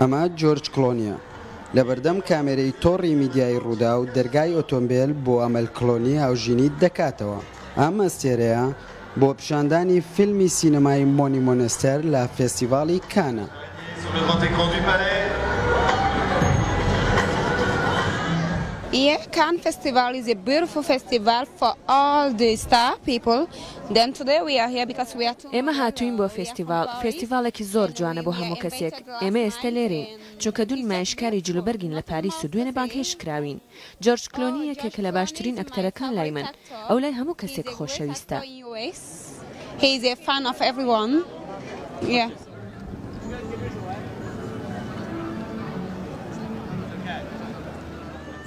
ئەمە جۆرج کلۆنیە لەبەردەم کامێرەی تۆڕی میدیایی ڕوودا و دەرگای ئۆتۆمبێل بۆ ئەمەل کلۆنی هاوژینی دەکاتەوە ئەم ئەستێرەیە بۆ پیشاندانی فیلمی سینەمای مۆنی مۆنستەر لە فێستیڤاڵی کانە. یە کان فستیڤال ئیز ئێ بیوتفول فستیڤال فۆر ئاڵ دی ستا پیپل دێن تودەی وی ئار هیە بیکاز وی ئار ئێمە هاتووین بۆ فستیڤال فستیڤالێکی زۆر جوانە بۆ هەموو کەسێک ئێمە ئێستە لێرەین چونکە دوو نمایشکاری جلوبەرگین لە پاریس و دوێنێ بانگهێشت کراوین جۆرج کلۆنی یەکێکە لە باشترین ئەکتەرەکان لای من ئەو لای هەموو کەسێک خۆشەویستە.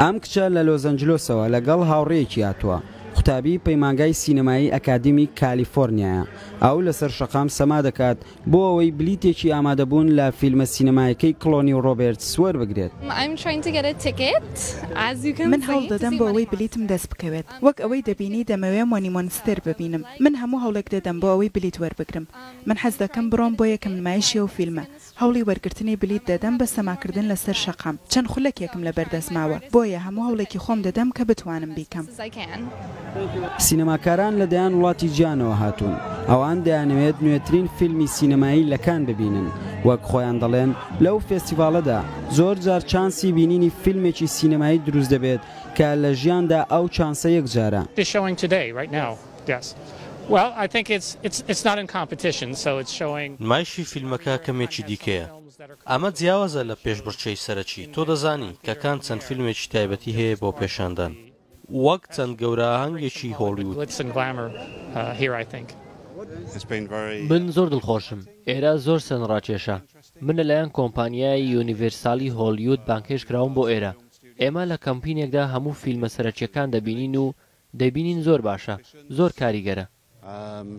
ئەم کچە لە لۆزەنجلۆسەوە لەگەڵ هاوڕێیەکی هاتووە، قوتابی پەیمانگای سینەمایی ئەکادیمی کالیفۆرنیایە، ئەو لەسەر شەقام سەما دەکات، بۆ ئەوەی بلیتێکی ئامادەبوون لە فیلمە سینەمایەکەی کڵۆنی و ڕۆبێرتس وەربگرێت. من هەوڵدەدەم بۆ ئەوەی بلیتم دەست بکەوێت. وەک ئەوەی دەبینی دەمەوێ مۆنی مۆنستێر ببینم. من هەموو هەوڵێک دەدەم بۆ ئەوەی بلیت وەربگرم. من حەز دەکەم بڕۆم بۆ یەکەم نمایشی ئەو فیلمە. هەوڵی وەرگرتنی بلیت دەدەم بە سەماکردن لەسەر شەقام. چەند خولەکێکم لەبەردەست ماوە. بۆیە هەموو هەوڵێکی خۆم دەدەم کە بتوانم بیکەم. سینەماکاران لە دەیان وڵاتی جیهانەوە هاتوون، ئەوان دەیانەوێت نوێترین فیلمی سینەمایی لە کان ببینن، وەک خۆیان دەڵێن لەو فێستیڤاڵەدا زۆر جار چانسی بینینی فیلمێکی سینەمایی دروست دەبێت کە لە ژیاندا ئەو چانسە یەکجارە. نمایشی فیلمەکە کەمێکی دیکەیە، ئەمە جیاوازە لە پێشبڕکێی سەرەکی، تۆ دەزانی کە کان چەند فیلمێکی تایبەتی هەیە بۆ پێشاندان. وەک چەند گەورە ئاهەنگێکی هۆڵیوود. من زۆر دڵخۆشم ئێرە زۆر سەرنج ڕاکێشە من لە لایەن کۆمپانیای یونیڤێرسالی هۆڵیوود بانگهێشت کراوم بۆ ئێرە ئێمە لە کەمپینێکدا هەموو فیلمە سەرەکیەکان دەبینین و دەبینین زۆر باشە زۆر کاریگەرە.